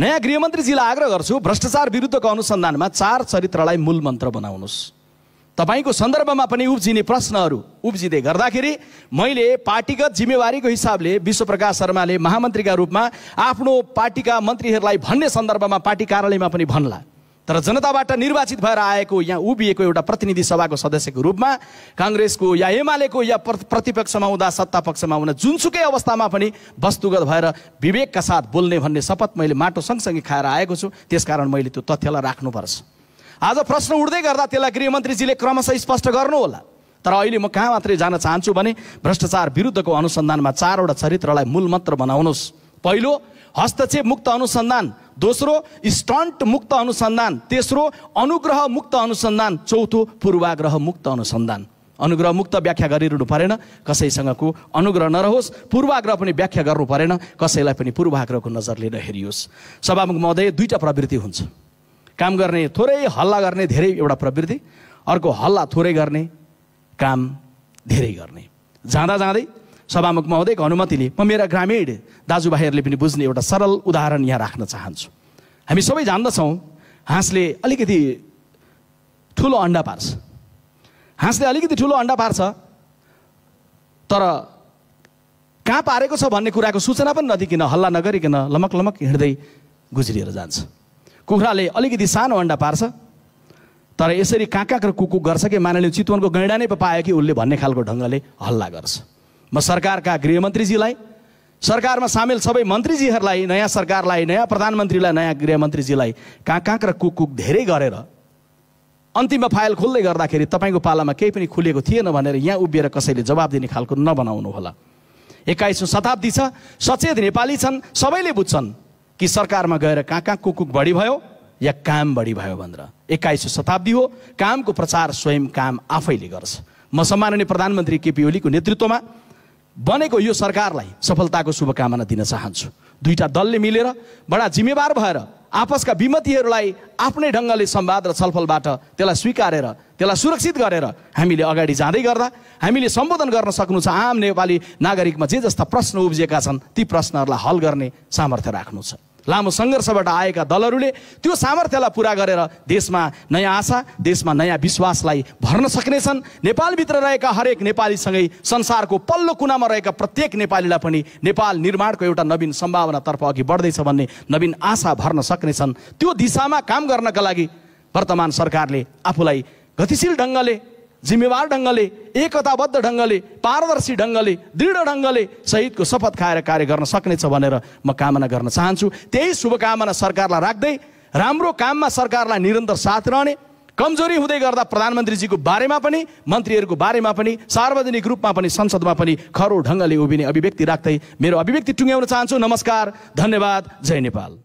नयाँ गृहमन्त्रीजीलाई आग्रह गर्छु भ्रष्टाचार विरुद्धको अनुसन्धानमा चार चरित्रलाई मूल मन्त्र बनाउनुहोस्। तपाईँको सन्दर्भमा पनि उब्जिने प्रश्नहरू उब्जिँदै गर्दाखेरि मैले पार्टीगत जिम्मेवारीको हिसाबले विश्वप्रकाश शर्माले महामन्त्रीका रूपमा आफ्नो पार्टीका मन्त्रीहरूलाई भन्ने सन्दर्भमा पार्टी कार्यालयमा पनि भन्ला। तर जनताबाट निर्वाचित भएर आएको यहाँ उभिएको एउटा प्रतिनिधि सभाको सदस्यको रूपमा काङ्ग्रेसको या एमालेको या प्र- प्रतिपक्षमा हुँदा सत्ता पक्षमा हुँदा जुनसुकै अवस्थामा पनि वस्तुगत भएर विवेकका साथ बोल्ने भन्ने शपथ मैले माटो सँगसँगै खाएर आएको छु। त्यसकारण मैले त्यो तथ्यलाई राख्नुपर्छ। आज प्रश्न उठ्दै गर्दा त्यसलाई गृहमन्त्रीजीले क्रमशः स्पष्ट गर्नुहोला। तर अहिले म कहाँ मात्रै जान चाहन्छु भने भ्रष्टाचार विरुद्धको अनुसन्धानमा चारवटा चरित्रलाई मूल मन्त्र बनाउनुहोस्। पहिलो हस्तक्षेप मुक्त अनुसन्धान। दोस्रो स्टन्ट मुक्त अनुसन्धान। तेस्रो अनुग्रह मुक्त अनुसन्धान। चौथो पूर्वाग्रह मुक्त अनुसन्धान। अनुग्रह मुक्त व्याख्या गरिरहनु परेन कसैसँगको अनुग्रह नरहोस् पूर्वाग्रह पनि व्याख्या गर्नु परेन कसैलाई पनि पूर्वाग्रहको नजरले नहेरियोस् सभामुख महोदय दुईवटा प्रवृत्ति हुन्छ। काम गर्ने थोरै हल्ला गर्ने धेरै एउटा प्रवृत्ति अर्को हल्ला थोरै गर्ने काम धेरै गर्ने। जाँदा जाँदै सभामुख महोदयको अनुमतिले म मेरा ग्रामीण दाजुभाइहरूले पनि बुझ्ने एउटा सरल उदाहरण यहाँ राख्न चाहन्छु। हामी सबै जान्दछौँ हाँसले अलिकति ठुलो अन्डा पार्छ। हाँसले अलिकति ठुलो अन्डा पार्छ तर कहाँ पारेको छ भन्ने कुराको सूचना पनि नदिकन हल्ला नगरिकन लमक लमक हिँड्दै गुज्रिएर जान्छ। कुखुराले अलिकति सानो अन्डा पार्छ तर यसरी कहाँ कहाँ कुकुक गर्छ कि? मानले चितवनको गैँडा नै पायो कि उसले भन्ने खालको ढङ्गले हल्ला गर्छ। म सरकारका गृहमन्त्रीजीलाई सरकारमा सामेल सबै मन्त्रीजीहरूलाई नयाँ सरकारलाई नयाँ प्रधानमन्त्रीलाई नयाँ गृहमन्त्रीजीलाई कहाँ कहाँ कुकुक धेरै गरेर अन्तिममा फाइल खोल्दै गर्दाखेरि तपाईँको पालामा केही पनि खुलेको थिएन भनेर यहाँ उभिएर कसैले जवाब दिने खालको नबनाउनु होला। एक्काइसौँ शताब्दी छ सचेत नेपाली छन् सबैले बुझ्छन् कि सरकारमा गएर कहाँ कहाँ कुकुक बढी भयो या काम बढी भयो भनेर। एक्काइसौँ शताब्दी हो कामको प्रचार स्वयं काम आफैले गर्छ। म सम्माननीय प्रधानमन्त्री केपी ओलीको नेतृत्वमा बनेको यो सरकारलाई सफलताको शुभकामना दिन चाहन्छु। दुईटा दलले मिलेर बडा जिम्मेवार भएर आपसका विमतिहरूलाई आफ्नै ढङ्गले संवाद र छलफलबाट त्यसलाई स्वीकारेर त्यसलाई सुरक्षित गरेर हामीले अगाडि जाँदै गर्दा हामीले सम्बोधन गर्न सक्नु छ आम नेपाली नागरिकमा जे जस्ता प्रश्न उब्जिएका छन् ती प्रश्नहरूलाई हल गर्ने सामर्थ्य राख्नु छ। लामो सङ्घर्षबाट आएका दलहरूले त्यो सामर्थ्यलाई पुरा गरेर देशमा नयाँ आशा देशमा नयाँ विश्वासलाई भर्न सक्नेछन्। नेपालभित्र रहेका हरेक नेपालीसँगै संसारको पल्लो कुनामा रहेका प्रत्येक नेपालीलाई पनि नेपाल निर्माणको एउटा नवीन सम्भावनातर्फ अघि बढ्दैछ भन्ने नवीन आशा भर्न सक्नेछन्। त्यो दिशामा काम गर्नका लागि वर्तमान सरकारले आफूलाई गतिशील ढङ्गले जिम्मेवार ढङ्गले एकताबद्ध ढङ्गले पारदर्शी ढङ्गले दृढ ढङ्गले शहीदको शपथ खाएर कार्य गर्न सक्नेछ भनेर म कामना गर्न चाहन्छु। त्यही शुभकामना सरकारलाई राख्दै राम्रो काममा सरकारलाई निरन्तर साथ रहने कमजोरी हुँदै गर्दा प्रधानमन्त्रीजीको बारेमा पनि मन्त्रीहरूको बारेमा पनि सार्वजनिक रूपमा पनि संसदमा पनि खरो ढङ्गले उभिने अभिव्यक्ति राख्दै मेरो अभिव्यक्ति टुङ्ग्याउन चाहन्छु। नमस्कार धन्यवाद जय नेपाल।